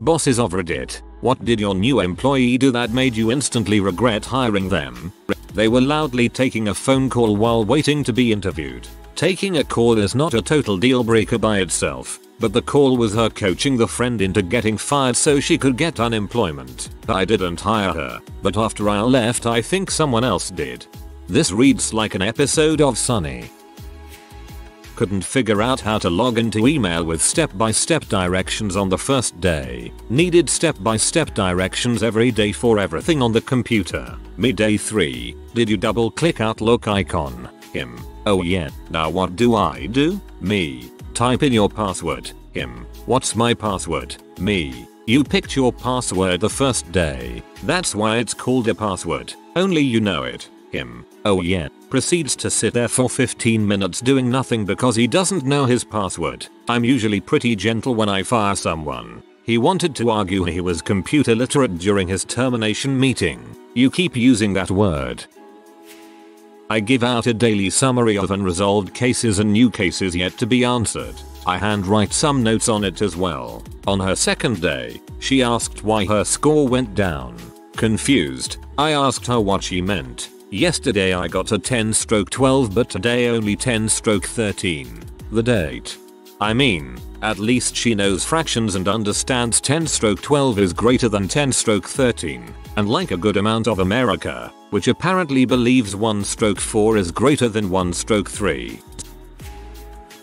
Bosses of Reddit, what did your new employee do that made you instantly regret hiring them? They were loudly taking a phone call while waiting to be interviewed. Taking a call is not a total deal breaker by itself, but the call was her coaching the friend into getting fired so she could get unemployment. I didn't hire her, but after I left I think someone else did. This reads like an episode of Sunny. Couldn't figure out how to log into email with step-by-step directions on the first day. Needed step-by-step directions every day for everything on the computer. Midday 3. Did you double click Outlook icon? Him. Oh yeah. Now what do I do? Me. Type in your password. Him. What's my password? Me. You picked your password the first day. That's why it's called a password. Only you know it. Him. Oh yeah. Proceeds to sit there for 15 minutes doing nothing because he doesn't know his password. I'm usually pretty gentle when I fire someone. He wanted to argue he was computer literate during his termination meeting. You keep using that word. I give out a daily summary of unresolved cases and new cases yet to be answered. I handwrite some notes on it as well. On her second day, she asked why her score went down. Confused, I asked her what she meant. Yesterday I got a 10 stroke 12 but today only 10 stroke 13. The date. I mean, at least she knows fractions and understands 10 stroke 12 is greater than 10 stroke 13. And like a good amount of America, which apparently believes 1 stroke 4 is greater than 1 stroke 3.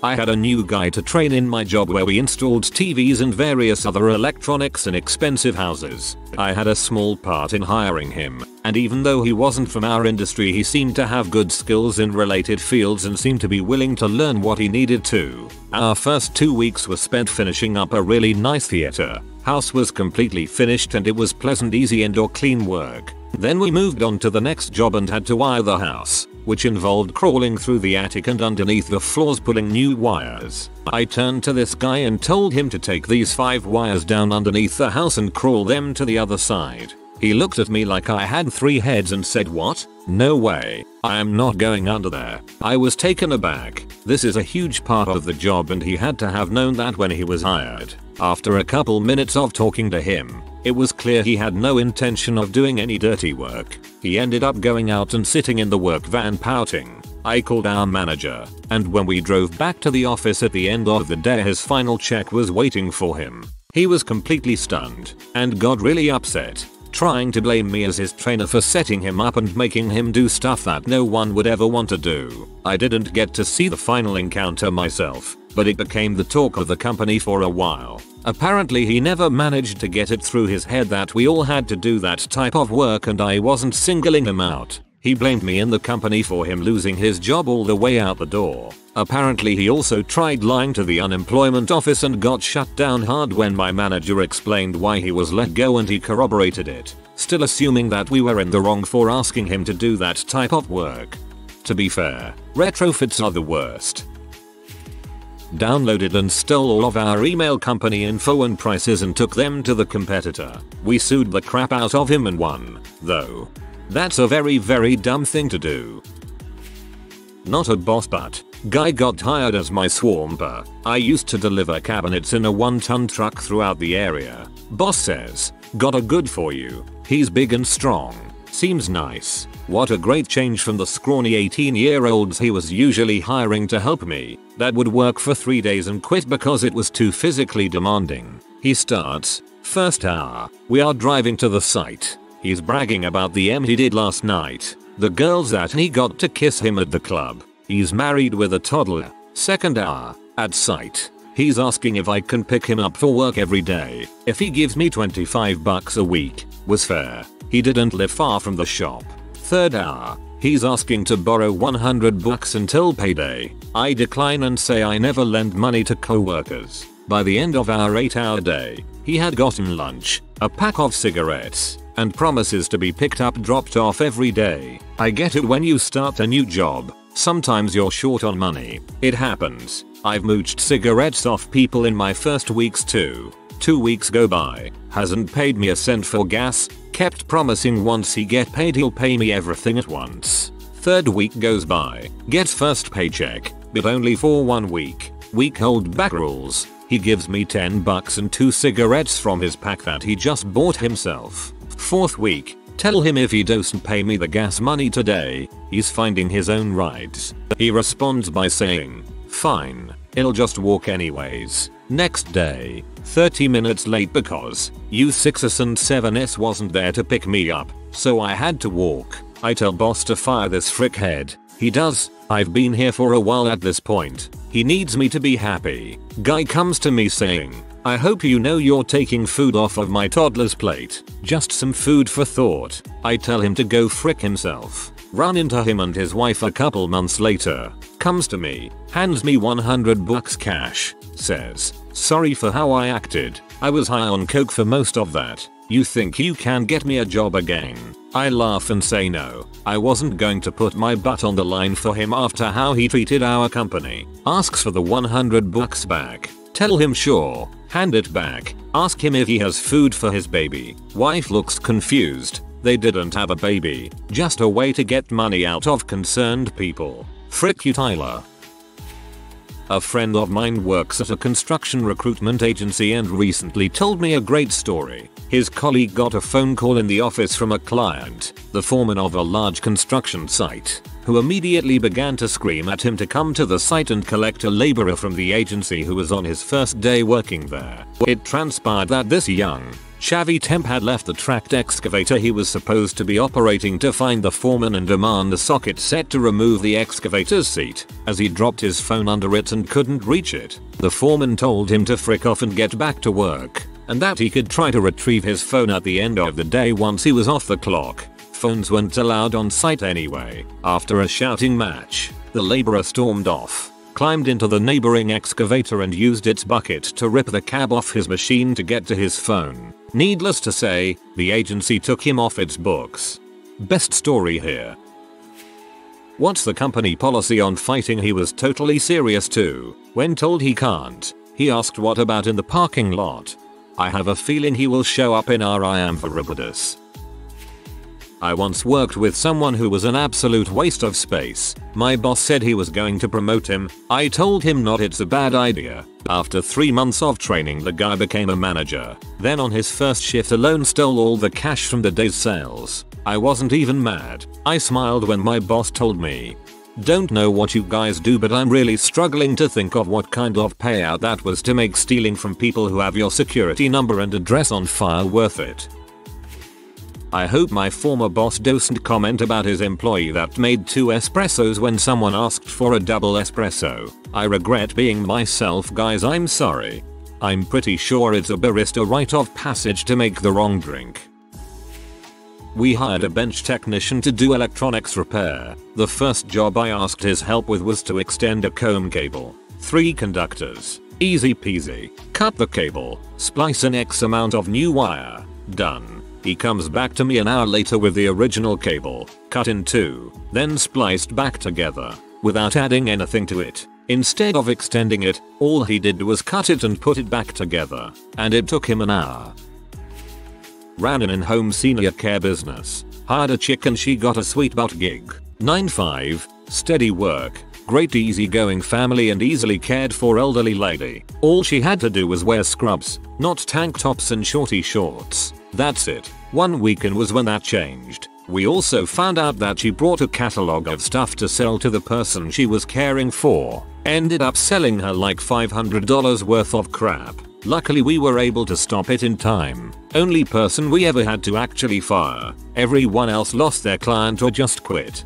I had a new guy to train in my job where we installed TVs and various other electronics in expensive houses. I had a small part in hiring him, and even though he wasn't from our industry he seemed to have good skills in related fields and seemed to be willing to learn what he needed to. Our first two weeks were spent finishing up a really nice theater. House was completely finished and it was pleasant easy indoor clean work. Then we moved on to the next job and had to wire the house which involved crawling through the attic and underneath the floors pulling new wires. I turned to this guy and told him to take these 5 wires down underneath the house and crawl them to the other side. He looked at me like I had 3 heads and said what? No way, I am not going under there. I was taken aback. This is a huge part of the job and he had to have known that when he was hired. After a couple minutes of talking to him, it was clear he had no intention of doing any dirty work. He ended up going out and sitting in the work van pouting. I called our manager, and when we drove back to the office at the end of the day his final check was waiting for him. He was completely stunned, and got really upset, trying to blame me as his trainer for setting him up and making him do stuff that no one would ever want to do. I didn't get to see the final encounter myself, but it became the talk of the company for a while. Apparently he never managed to get it through his head that we all had to do that type of work and I wasn't singling him out. He blamed me and the company for him losing his job all the way out the door. Apparently he also tried lying to the unemployment office and got shut down hard when my manager explained why he was let go and he corroborated it, still assuming that we were in the wrong for asking him to do that type of work. To be fair, retrofits are the worst downloaded and stole all of our email company info and prices and took them to the competitor. We sued the crap out of him and won, though. That's a very very dumb thing to do. Not a boss but, guy got hired as my swamper. I used to deliver cabinets in a 1 ton truck throughout the area. Boss says, got a good for you. He's big and strong. Seems nice. What a great change from the scrawny 18 year olds he was usually hiring to help me. That would work for 3 days and quit because it was too physically demanding. He starts, first hour, we are driving to the site. He's bragging about the M he did last night. The girls that he got to kiss him at the club. He's married with a toddler. Second hour, at site. He's asking if I can pick him up for work every day. If he gives me 25 bucks a week, was fair. He didn't live far from the shop. Third hour, he's asking to borrow 100 bucks until payday. I decline and say I never lend money to co-workers. By the end of our 8 hour day, he had gotten lunch, a pack of cigarettes, and promises to be picked up dropped off every day. I get it when you start a new job. Sometimes you're short on money. It happens. I've mooched cigarettes off people in my first weeks too. Two weeks go by, hasn't paid me a cent for gas, kept promising once he get paid he'll pay me everything at once. Third week goes by, gets first paycheck, but only for one week. Week hold back rules. He gives me 10 bucks and 2 cigarettes from his pack that he just bought himself. Fourth week, tell him if he doesn't pay me the gas money today, he's finding his own rides. He responds by saying, fine, I'll just walk anyways. Next day, 30 minutes late because U6S and 7S wasn't there to pick me up, so I had to walk. I tell boss to fire this frickhead. He does, I've been here for a while at this point. He needs me to be happy. Guy comes to me saying, I hope you know you're taking food off of my toddler's plate. Just some food for thought. I tell him to go frick himself. Run into him and his wife a couple months later. Comes to me, hands me 100 bucks cash, says, sorry for how I acted. I was high on coke for most of that. You think you can get me a job again? I laugh and say no. I wasn't going to put my butt on the line for him after how he treated our company. Asks for the 100 bucks back. Tell him sure. Hand it back. Ask him if he has food for his baby. Wife looks confused. They didn't have a baby. Just a way to get money out of concerned people. Frick you Tyler. A friend of mine works at a construction recruitment agency and recently told me a great story. His colleague got a phone call in the office from a client, the foreman of a large construction site, who immediately began to scream at him to come to the site and collect a laborer from the agency who was on his first day working there. It transpired that this young, Shavy Temp had left the tracked excavator he was supposed to be operating to find the foreman and demand the socket set to remove the excavator's seat, as he dropped his phone under it and couldn't reach it. The foreman told him to frick off and get back to work, and that he could try to retrieve his phone at the end of the day once he was off the clock. Phones weren't allowed on site anyway. After a shouting match, the laborer stormed off climbed into the neighboring excavator and used its bucket to rip the cab off his machine to get to his phone. Needless to say, the agency took him off its books. Best story here. What's the company policy on fighting he was totally serious too. When told he can't, he asked what about in the parking lot. I have a feeling he will show up in our I am for Ribidus. I once worked with someone who was an absolute waste of space. My boss said he was going to promote him. I told him not it's a bad idea. After 3 months of training the guy became a manager. Then on his first shift alone stole all the cash from the day's sales. I wasn't even mad. I smiled when my boss told me. Don't know what you guys do but I'm really struggling to think of what kind of payout that was to make stealing from people who have your security number and address on file worth it. I hope my former boss doesn't comment about his employee that made two espressos when someone asked for a double espresso. I regret being myself guys I'm sorry. I'm pretty sure it's a barista rite of passage to make the wrong drink. We hired a bench technician to do electronics repair. The first job I asked his help with was to extend a comb cable. Three conductors. Easy peasy. Cut the cable. Splice an X amount of new wire. Done. He comes back to me an hour later with the original cable, cut in two, then spliced back together, without adding anything to it. Instead of extending it, all he did was cut it and put it back together, and it took him an hour. Ran an in-home senior care business, hired a chick and she got a sweet butt gig. 9-5, steady work, great easygoing family and easily cared for elderly lady. All she had to do was wear scrubs, not tank tops and shorty shorts. That's it. One weekend was when that changed. We also found out that she brought a catalog of stuff to sell to the person she was caring for. Ended up selling her like $500 worth of crap. Luckily we were able to stop it in time. Only person we ever had to actually fire. Everyone else lost their client or just quit.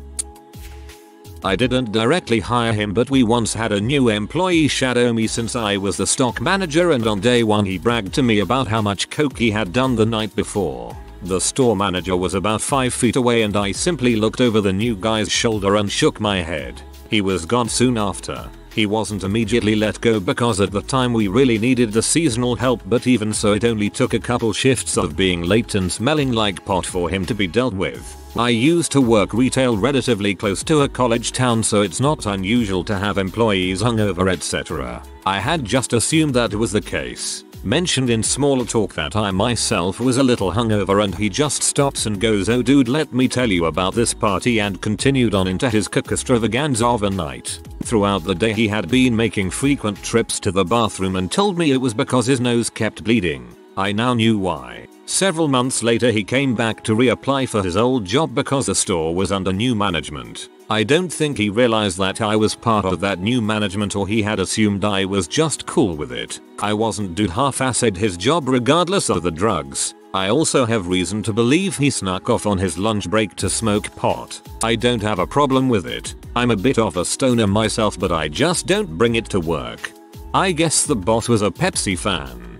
I didn't directly hire him but we once had a new employee shadow me since I was the stock manager and on day one he bragged to me about how much coke he had done the night before. The store manager was about 5 feet away and I simply looked over the new guy's shoulder and shook my head. He was gone soon after. He wasn't immediately let go because at the time we really needed the seasonal help but even so it only took a couple shifts of being late and smelling like pot for him to be dealt with. I used to work retail relatively close to a college town so it's not unusual to have employees hungover etc. I had just assumed that was the case. Mentioned in smaller talk that I myself was a little hungover and he just stops and goes oh dude let me tell you about this party and continued on into his cook of a night. throughout the day he had been making frequent trips to the bathroom and told me it was because his nose kept bleeding. I now knew why. Several months later he came back to reapply for his old job because the store was under new management. I don't think he realized that I was part of that new management or he had assumed I was just cool with it. I wasn't dude half-assed his job regardless of the drugs. I also have reason to believe he snuck off on his lunch break to smoke pot. I don't have a problem with it. I'm a bit of a stoner myself but I just don't bring it to work. I guess the boss was a Pepsi fan.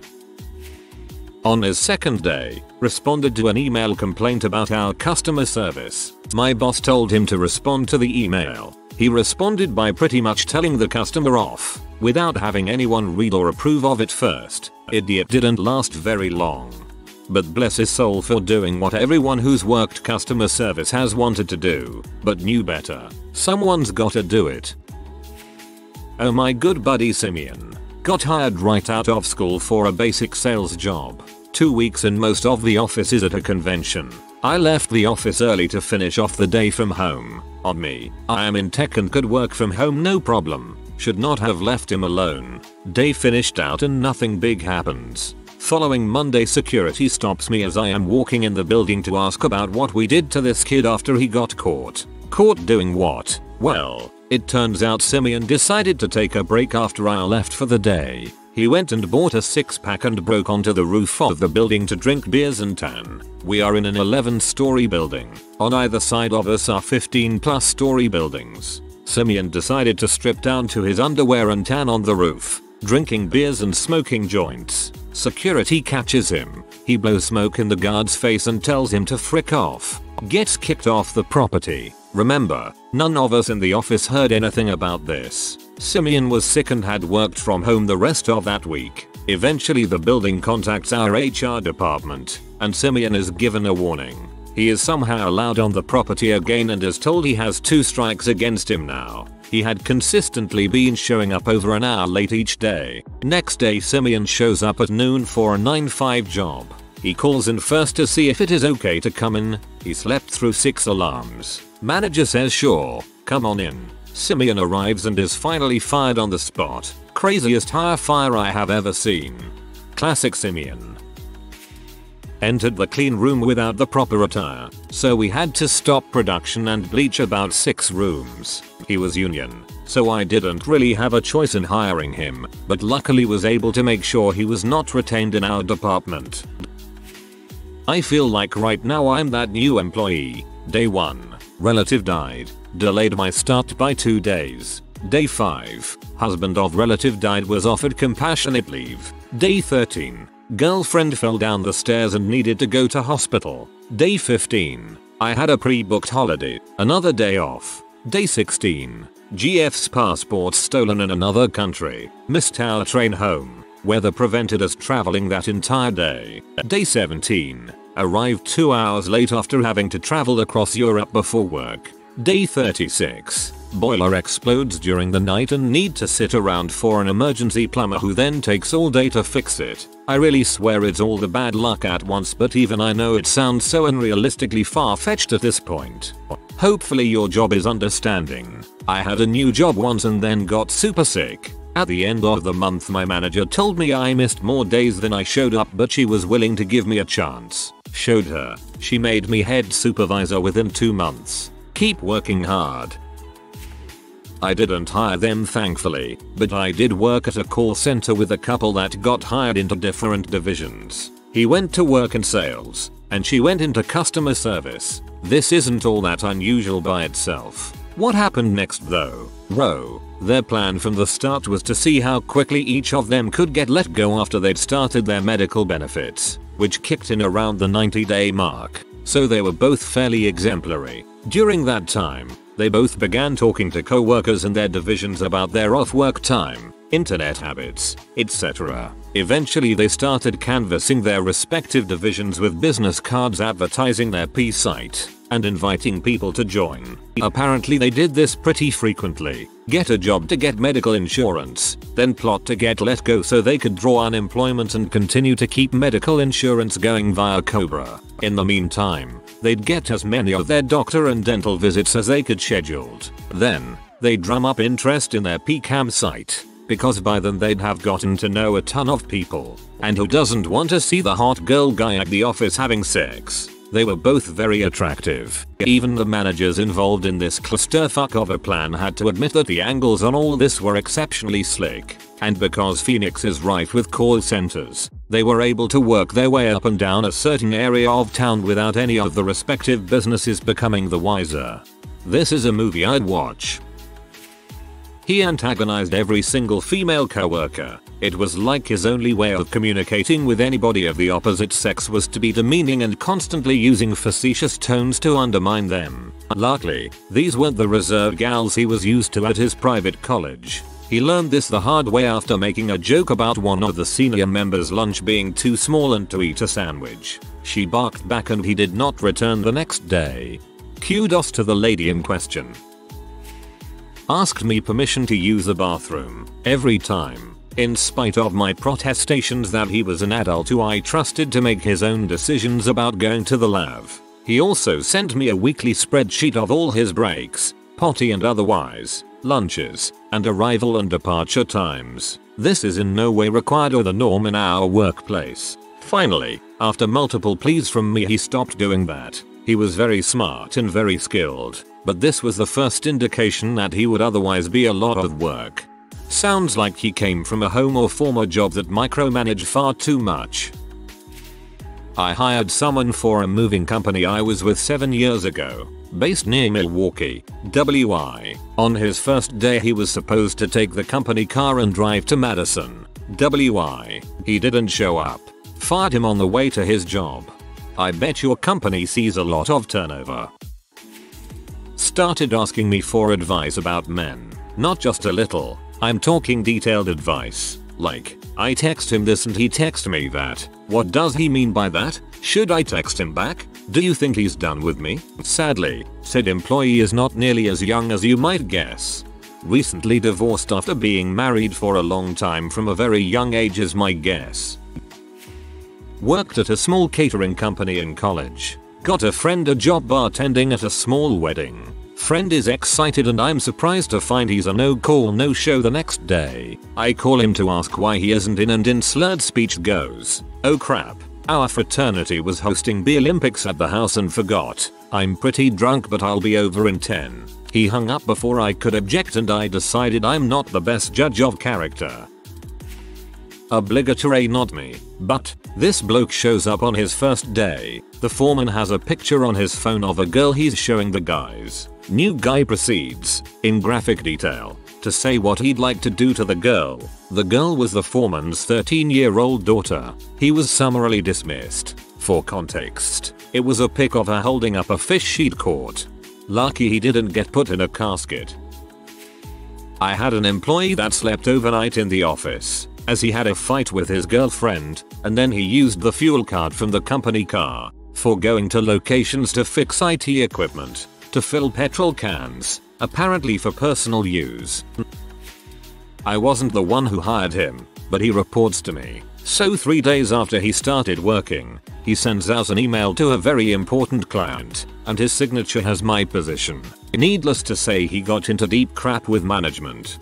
On his second day, responded to an email complaint about our customer service. My boss told him to respond to the email. He responded by pretty much telling the customer off, without having anyone read or approve of it first. Idiot didn't last very long. But bless his soul for doing what everyone who's worked customer service has wanted to do, but knew better. Someone's gotta do it. Oh my good buddy Simeon. Got hired right out of school for a basic sales job. Two weeks in most of the offices at a convention. I left the office early to finish off the day from home. On me, I am in tech and could work from home no problem. Should not have left him alone. Day finished out and nothing big happens. Following Monday security stops me as I am walking in the building to ask about what we did to this kid after he got caught. Caught doing what? Well, it turns out Simeon decided to take a break after I left for the day. He went and bought a six pack and broke onto the roof of the building to drink beers and tan. We are in an 11 story building. On either side of us are 15 plus story buildings. Simeon decided to strip down to his underwear and tan on the roof, drinking beers and smoking joints. Security catches him. He blows smoke in the guard's face and tells him to frick off. Gets kicked off the property. Remember, none of us in the office heard anything about this. Simeon was sick and had worked from home the rest of that week. Eventually the building contacts our HR department, and Simeon is given a warning. He is somehow allowed on the property again and is told he has two strikes against him now. He had consistently been showing up over an hour late each day. Next day Simeon shows up at noon for a 9-5 job. He calls in first to see if it is okay to come in. He slept through 6 alarms. Manager says sure, come on in. Simeon arrives and is finally fired on the spot. Craziest hire fire I have ever seen. Classic Simeon. Entered the clean room without the proper attire, so we had to stop production and bleach about 6 rooms. He was union, so I didn't really have a choice in hiring him, but luckily was able to make sure he was not retained in our department. I feel like right now I'm that new employee. Day 1. Relative died. Delayed my start by 2 days. Day 5. Husband of relative died was offered compassionate leave. Day 13. Girlfriend fell down the stairs and needed to go to hospital. Day 15. I had a pre-booked holiday. Another day off. Day 16. GF's passport stolen in another country. Missed our train home. Weather prevented us traveling that entire day. Day 17. Arrived 2 hours late after having to travel across Europe before work. Day 36. Boiler explodes during the night and need to sit around for an emergency plumber who then takes all day to fix it. I really swear it's all the bad luck at once but even I know it sounds so unrealistically far-fetched at this point. Hopefully your job is understanding. I had a new job once and then got super sick. At the end of the month my manager told me I missed more days than I showed up but she was willing to give me a chance. Showed her. She made me head supervisor within 2 months. Keep working hard. I didn't hire them thankfully, but I did work at a call center with a couple that got hired into different divisions. He went to work in sales, and she went into customer service. This isn't all that unusual by itself. What happened next though? Row. Their plan from the start was to see how quickly each of them could get let go after they'd started their medical benefits, which kicked in around the 90 day mark. So they were both fairly exemplary. During that time, they both began talking to co-workers in their divisions about their off-work time, internet habits, etc. Eventually they started canvassing their respective divisions with business cards advertising their P site and inviting people to join. Apparently they did this pretty frequently. Get a job to get medical insurance, then plot to get let go so they could draw unemployment and continue to keep medical insurance going via Cobra. In the meantime, they'd get as many of their doctor and dental visits as they could scheduled. Then, they'd drum up interest in their PCAM site because by then they'd have gotten to know a ton of people. And who doesn't want to see the hot girl guy at the office having sex? They were both very attractive. Even the managers involved in this clusterfuck of a plan had to admit that the angles on all this were exceptionally slick. And because Phoenix is rife with call centers, they were able to work their way up and down a certain area of town without any of the respective businesses becoming the wiser. This is a movie I'd watch. He antagonized every single female coworker. It was like his only way of communicating with anybody of the opposite sex was to be demeaning and constantly using facetious tones to undermine them. Luckily, these weren't the reserved gals he was used to at his private college. He learned this the hard way after making a joke about one of the senior members' lunch being too small and to eat a sandwich. She barked back and he did not return the next day. Kudos to the lady in question asked me permission to use the bathroom every time. In spite of my protestations that he was an adult who I trusted to make his own decisions about going to the lav. He also sent me a weekly spreadsheet of all his breaks, potty and otherwise, lunches, and arrival and departure times. This is in no way required or the norm in our workplace. Finally, after multiple pleas from me he stopped doing that. He was very smart and very skilled, but this was the first indication that he would otherwise be a lot of work. Sounds like he came from a home or former job that micromanaged far too much. I hired someone for a moving company I was with 7 years ago, based near Milwaukee, WI. On his first day he was supposed to take the company car and drive to Madison, WI. He didn't show up. Fired him on the way to his job. I bet your company sees a lot of turnover. Started asking me for advice about men. Not just a little, I'm talking detailed advice. Like, I text him this and he text me that. What does he mean by that? Should I text him back? Do you think he's done with me? Sadly, said employee is not nearly as young as you might guess. Recently divorced after being married for a long time from a very young age is my guess. Worked at a small catering company in college. Got a friend a job bartending at a small wedding. Friend is excited and I'm surprised to find he's a no call no show the next day. I call him to ask why he isn't in and in slurred speech goes, oh crap. Our fraternity was hosting the Olympics at the house and forgot. I'm pretty drunk but I'll be over in 10. He hung up before I could object and I decided I'm not the best judge of character. Obligatory not me, but this bloke shows up on his first day. The foreman has a picture on his phone of a girl he's showing the guys. New guy proceeds, in graphic detail, to say what he'd like to do to the girl. The girl was the foreman's 13 year old daughter. He was summarily dismissed. For context, it was a pic of her holding up a fish she'd caught. Lucky he didn't get put in a casket. I had an employee that slept overnight in the office as he had a fight with his girlfriend, and then he used the fuel card from the company car for going to locations to fix IT equipment, to fill petrol cans, apparently for personal use. I wasn't the one who hired him, but he reports to me. So 3 days after he started working, he sends out an email to a very important client, and his signature has my position. Needless to say he got into deep crap with management.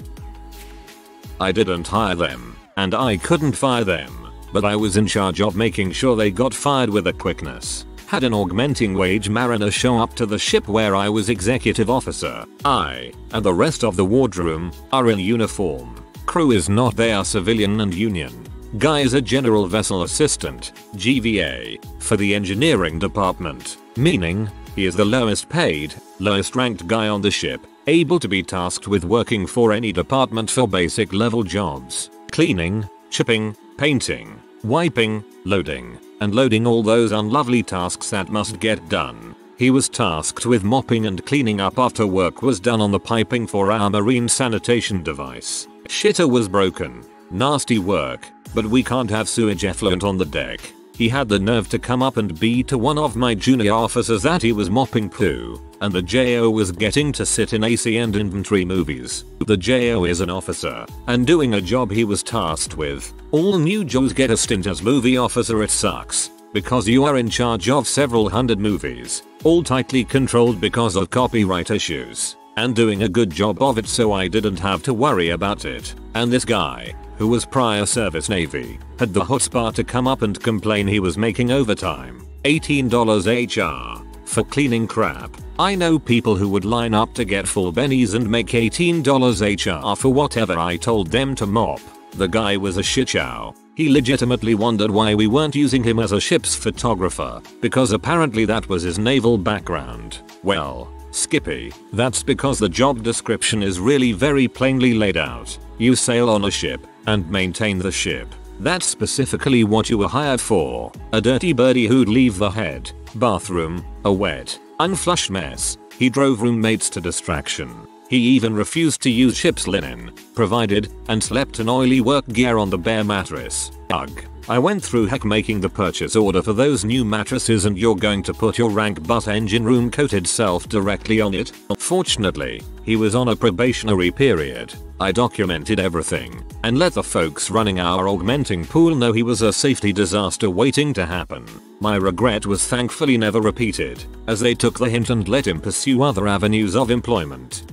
I didn't hire them and I couldn't fire them, but I was in charge of making sure they got fired with a quickness. Had an augmenting wage mariner show up to the ship where I was executive officer. I, and the rest of the wardroom, are in uniform. Crew is not they are civilian and union. Guy is a general vessel assistant, GVA, for the engineering department, meaning, he is the lowest paid, lowest ranked guy on the ship, able to be tasked with working for any department for basic level jobs cleaning, chipping, painting, wiping, loading, and loading all those unlovely tasks that must get done. He was tasked with mopping and cleaning up after work was done on the piping for our marine sanitation device. Shitter was broken. Nasty work, but we can't have sewage effluent on the deck. He had the nerve to come up and be to one of my junior officers that he was mopping poo, and the JO was getting to sit in AC and inventory movies. The JO is an officer, and doing a job he was tasked with. All new JOs get a stint as movie officer it sucks, because you are in charge of several hundred movies, all tightly controlled because of copyright issues. and doing a good job of it so I didn't have to worry about it. And this guy, who was prior service Navy, had the chutzpah to come up and complain he was making overtime. $18 HR. For cleaning crap. I know people who would line up to get full bennies and make $18 HR for whatever I told them to mop. The guy was a shit show. He legitimately wondered why we weren't using him as a ship's photographer, because apparently that was his naval background. Well, Skippy, that's because the job description is really very plainly laid out. You sail on a ship and maintain the ship. That's specifically what you were hired for. A dirty birdie who'd leave the head, bathroom, a wet, unflushed mess. He drove roommates to distraction. He even refused to use ship's linen, provided, and slept in oily work gear on the bare mattress. Ugh. I went through heck making the purchase order for those new mattresses and you're going to put your rank butt engine room coated self directly on it? Fortunately, he was on a probationary period. I documented everything and let the folks running our augmenting pool know he was a safety disaster waiting to happen. My regret was thankfully never repeated as they took the hint and let him pursue other avenues of employment.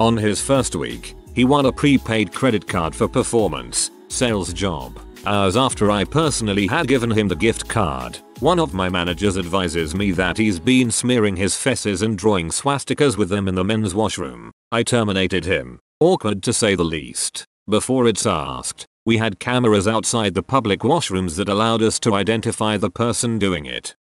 On his first week, he won a prepaid credit card for performance sales job. Hours after I personally had given him the gift card, one of my managers advises me that he's been smearing his fesses and drawing swastikas with them in the men's washroom. I terminated him. Awkward to say the least. Before it's asked, we had cameras outside the public washrooms that allowed us to identify the person doing it.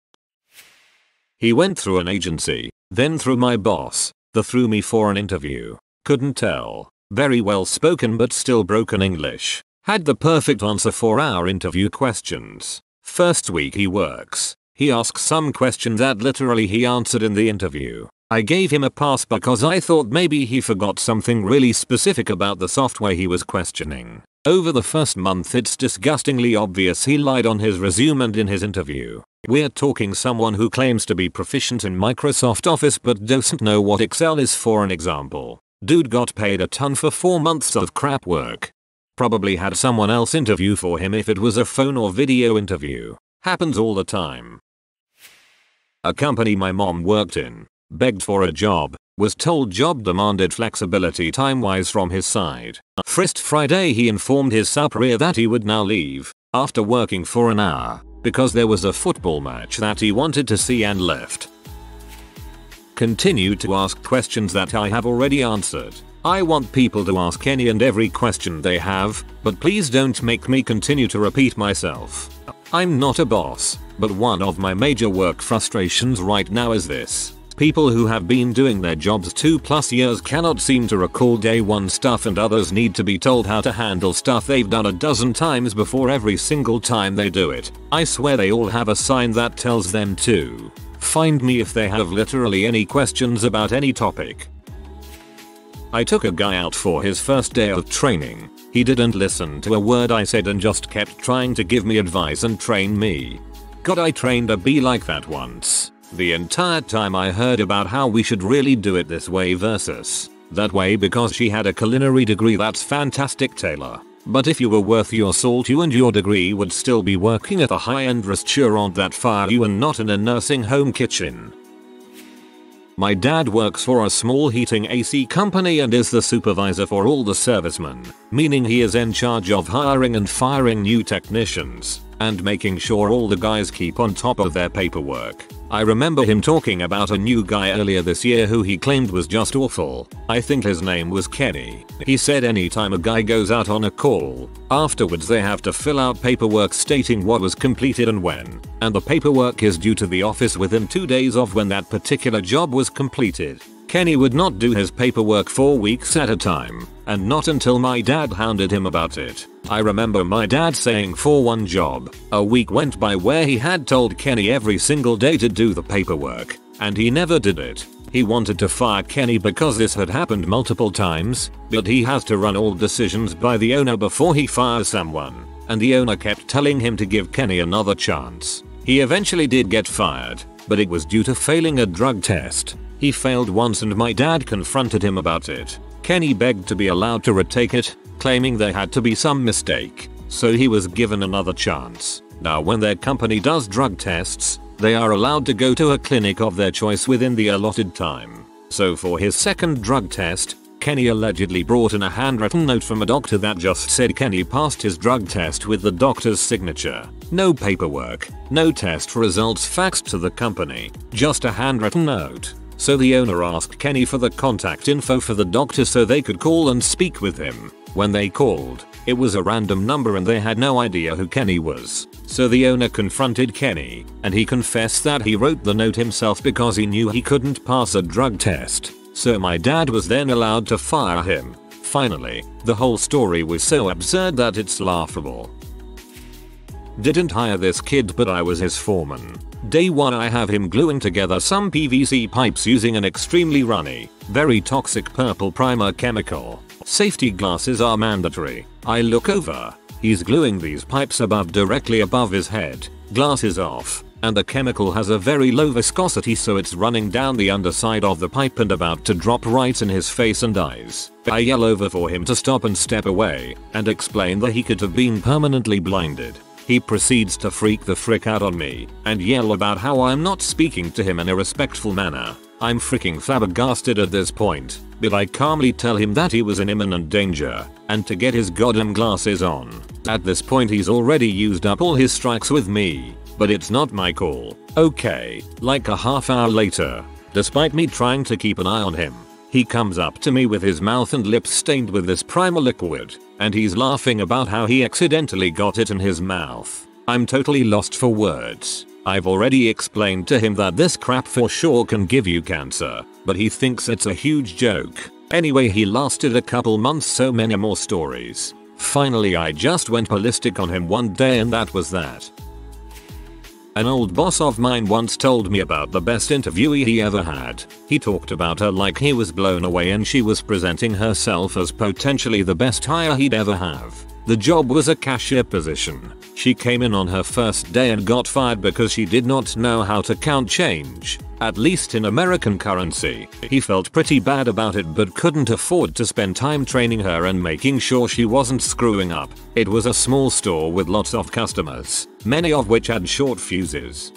He went through an agency, then through my boss, the through me for an interview. Couldn't tell. Very well spoken but still broken English. Had the perfect answer for our interview questions. First week he works. He asks some question that literally he answered in the interview. I gave him a pass because I thought maybe he forgot something really specific about the software he was questioning. Over the first month it's disgustingly obvious he lied on his resume and in his interview. We're talking someone who claims to be proficient in Microsoft Office but doesn't know what Excel is for an example. Dude got paid a ton for 4 months of crap work. Probably had someone else interview for him if it was a phone or video interview. Happens all the time. A company my mom worked in, begged for a job, was told job demanded flexibility time-wise from his side. First Friday he informed his superior that he would now leave, after working for an hour, because there was a football match that he wanted to see and left. Continued to ask questions that I have already answered. I want people to ask any and every question they have, but please don't make me continue to repeat myself. I'm not a boss, but one of my major work frustrations right now is this. People who have been doing their jobs 2 plus years cannot seem to recall day 1 stuff and others need to be told how to handle stuff they've done a dozen times before every single time they do it. I swear they all have a sign that tells them to. Find me if they have literally any questions about any topic. I took a guy out for his first day of training. He didn't listen to a word I said and just kept trying to give me advice and train me. God I trained a bee like that once. The entire time I heard about how we should really do it this way versus that way because she had a culinary degree that's fantastic Taylor. But if you were worth your salt you and your degree would still be working at a high-end restaurant that fire you and not in a nursing home kitchen. My dad works for a small heating AC company and is the supervisor for all the servicemen, meaning he is in charge of hiring and firing new technicians and making sure all the guys keep on top of their paperwork. I remember him talking about a new guy earlier this year who he claimed was just awful. I think his name was Kenny. He said anytime a guy goes out on a call, afterwards they have to fill out paperwork stating what was completed and when, and the paperwork is due to the office within 2 days of when that particular job was completed. Kenny would not do his paperwork for weeks at a time, and not until my dad hounded him about it. I remember my dad saying for one job, a week went by where he had told Kenny every single day to do the paperwork, and he never did it. He wanted to fire Kenny because this had happened multiple times, but he has to run all decisions by the owner before he fires someone, and the owner kept telling him to give Kenny another chance. He eventually did get fired, but it was due to failing a drug test. He failed once and my dad confronted him about it. Kenny begged to be allowed to retake it, claiming there had to be some mistake, so he was given another chance. Now when their company does drug tests, they are allowed to go to a clinic of their choice within the allotted time. So for his second drug test, Kenny allegedly brought in a handwritten note from a doctor that just said Kenny passed his drug test with the doctor's signature. No paperwork, no test results faxed to the company, just a handwritten note. So the owner asked Kenny for the contact info for the doctor so they could call and speak with him. When they called, it was a random number and they had no idea who Kenny was. So the owner confronted Kenny, and he confessed that he wrote the note himself because he knew he couldn't pass a drug test. So my dad was then allowed to fire him. Finally, the whole story was so absurd that it's laughable. Didn't hire this kid but I was his foreman. Day 1 I have him gluing together some PVC pipes using an extremely runny, very toxic purple primer chemical. Safety glasses are mandatory. I look over. He's gluing these pipes above directly above his head. Glasses off. And the chemical has a very low viscosity so it's running down the underside of the pipe and about to drop right in his face and eyes. I yell over for him to stop and step away and explain that he could have been permanently blinded. He proceeds to freak the frick out on me and yell about how I'm not speaking to him in a respectful manner. I'm freaking flabbergasted at this point, but I calmly tell him that he was in imminent danger and to get his goddamn glasses on. At this point he's already used up all his strikes with me, but it's not my call. Okay, like a half hour later, despite me trying to keep an eye on him, he comes up to me with his mouth and lips stained with this primer liquid, and he's laughing about how he accidentally got it in his mouth. I'm totally lost for words. I've already explained to him that this crap for sure can give you cancer, but he thinks it's a huge joke. Anyway he lasted a couple months so many more stories. Finally I just went ballistic on him one day and that was that. An old boss of mine once told me about the best interviewee he ever had. He talked about her like he was blown away and she was presenting herself as potentially the best hire he'd ever have. The job was a cashier position. She came in on her first day and got fired because she did not know how to count change, at least in American currency. He felt pretty bad about it but couldn't afford to spend time training her and making sure she wasn't screwing up. It was a small store with lots of customers, many of which had short fuses.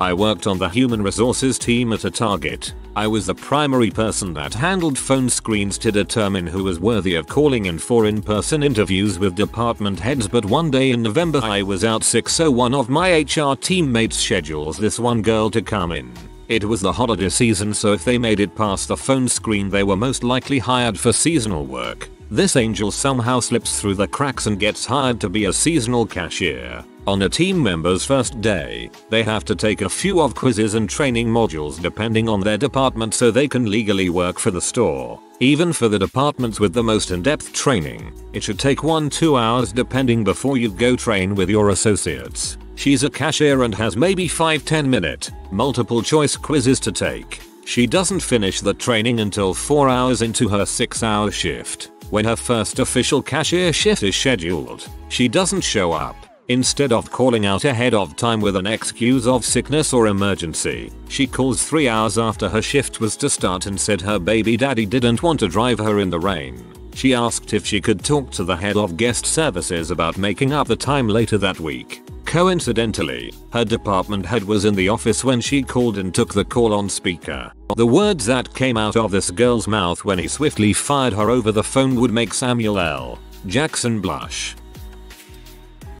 I worked on the human resources team at a Target. I was the primary person that handled phone screens to determine who was worthy of calling in for in-person interviews with department heads but one day in November I was out sick so one of my HR teammates schedules this one girl to come in. It was the holiday season so if they made it past the phone screen they were most likely hired for seasonal work. This angel somehow slips through the cracks and gets hired to be a seasonal cashier. On a team member's first day, they have to take a few of quizzes and training modules depending on their department so they can legally work for the store. Even for the departments with the most in-depth training, it should take 1-2 hours depending before you go train with your associates. She's a cashier and has maybe 5-10 minute, multiple choice quizzes to take. She doesn't finish the training until 4 hours into her 6 hour shift. When her first official cashier shift is scheduled, she doesn't show up. Instead of calling out ahead of time with an excuse of sickness or emergency, she calls 3 hours after her shift was to start and said her baby daddy didn't want to drive her in the rain. She asked if she could talk to the head of guest services about making up the time later that week. Coincidentally, her department head was in the office when she called and took the call on speaker. The words that came out of this girl's mouth when he swiftly fired her over the phone would make Samuel L. Jackson blush.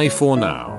Bye for now.